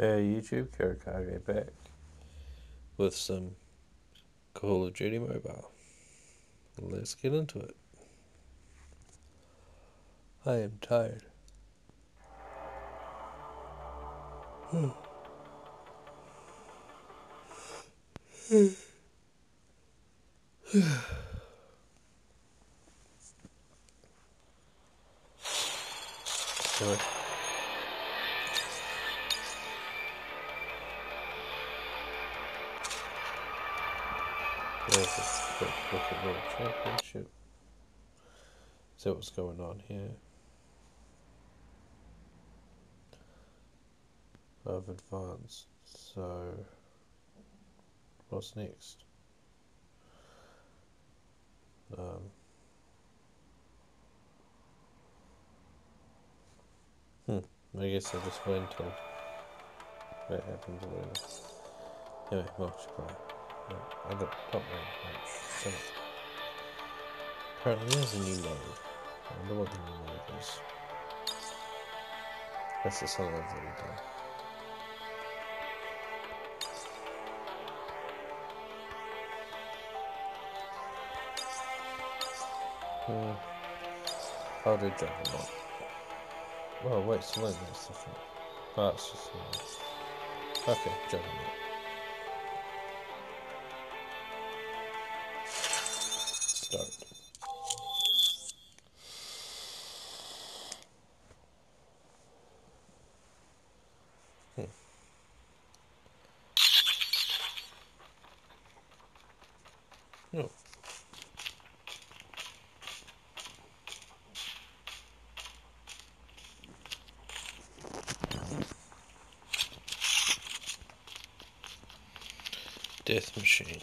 Hey YouTube, Kirakage back with some Call of Duty Mobile. Let's get into it. I am tired. There's quick look at World Championship. See what's going on here. I've advanced, so what's next? Um, hmm, I guess I'll just wait until that happens or whatever. Anyway. Got top rank apparently there's a new mode. I wonder what the new mode is. That's the song I've. Hmm. How did Juggernaut? Oh wait, so Selene, that's different. Oh, that's just Selene. Okay, Juggernaut. Death Machine.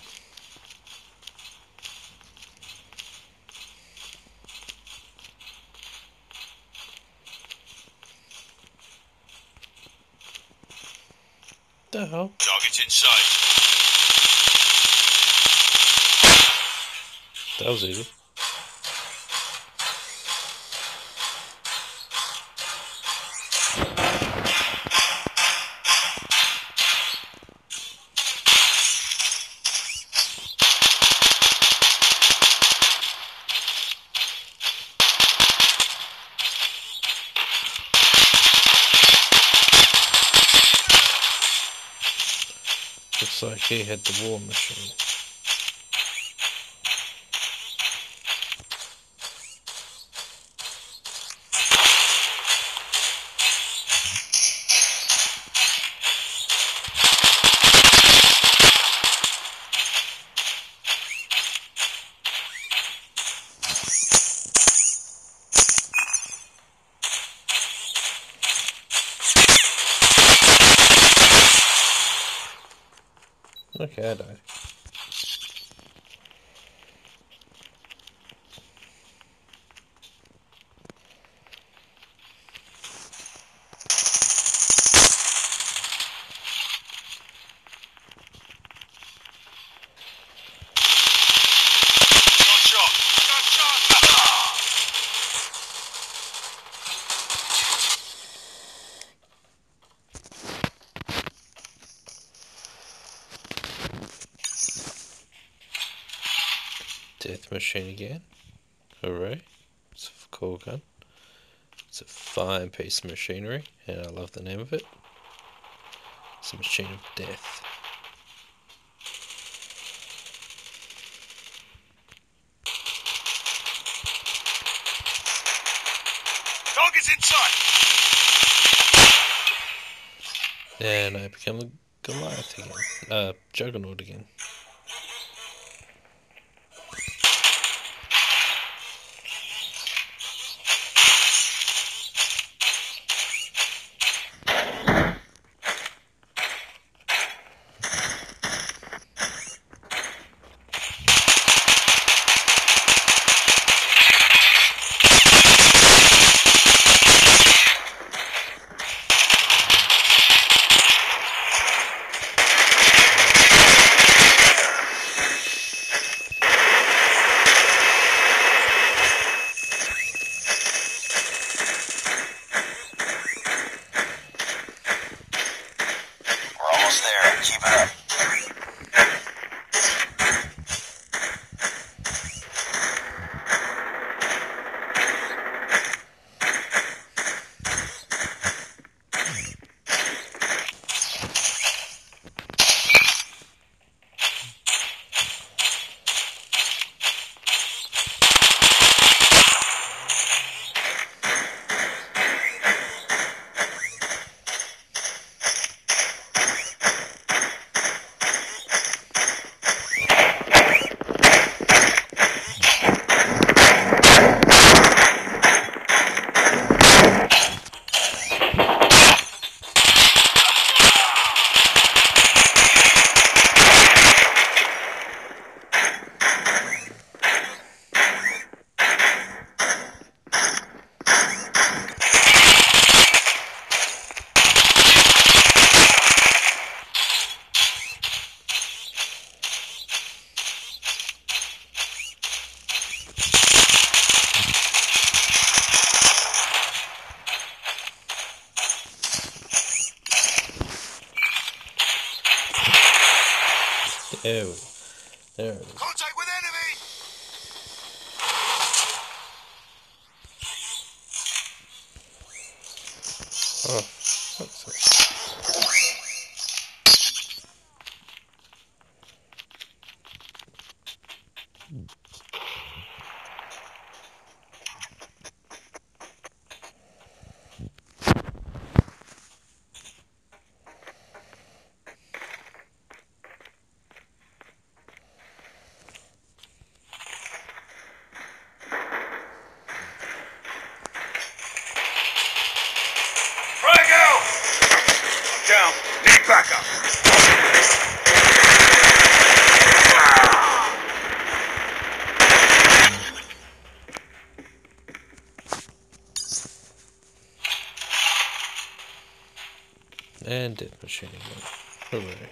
The hell? Target in sight. That was easy. Looks like he had the war machine. Okay, I died. Machine again. Hooray. It's a cool gun. It's a fine piece of machinery, and I love the name of it. It's a machine of death. Target's in sight. And I become a Goliath again. Uh, Juggernaut again. We There it is. Contact with enemy! Oh, Need backup. And death machining. Hooray.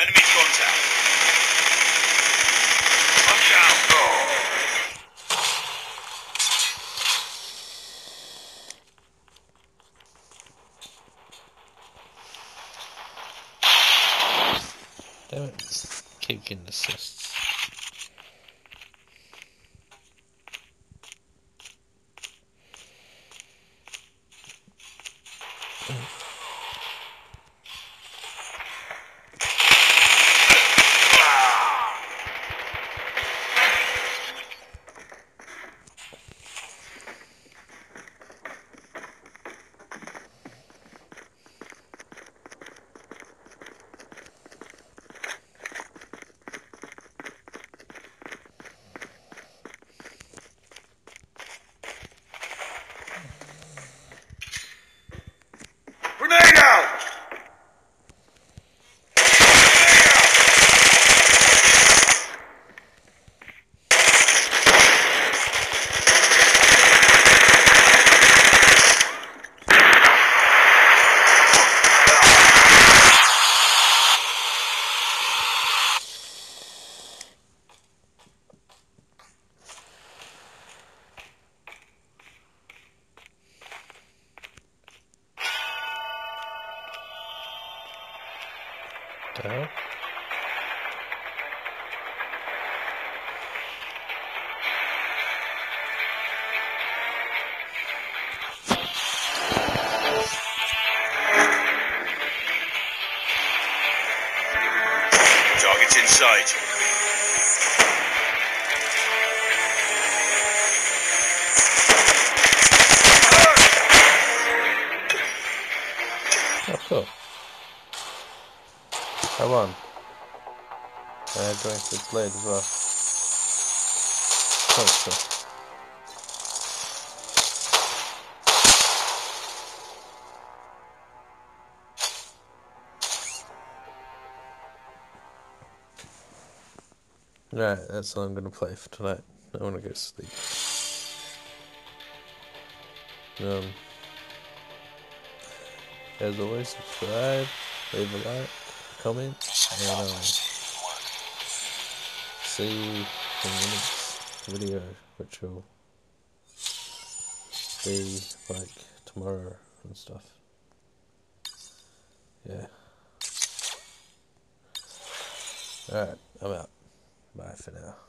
Enemy contact. I'm down. Damn it. Keep getting assists. Sight. Oh, cool. I won. And I drank the blade as well. Oh, cool. Right, that's all I'm gonna play for tonight. I wanna go to sleep. Um, as always, subscribe, leave a like, comment, and um, see you in the next video, which will be like tomorrow and stuff. Yeah. Alright, I'm out. Bye for now.